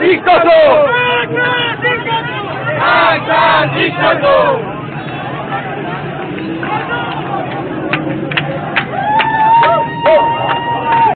Dictator! Dictator!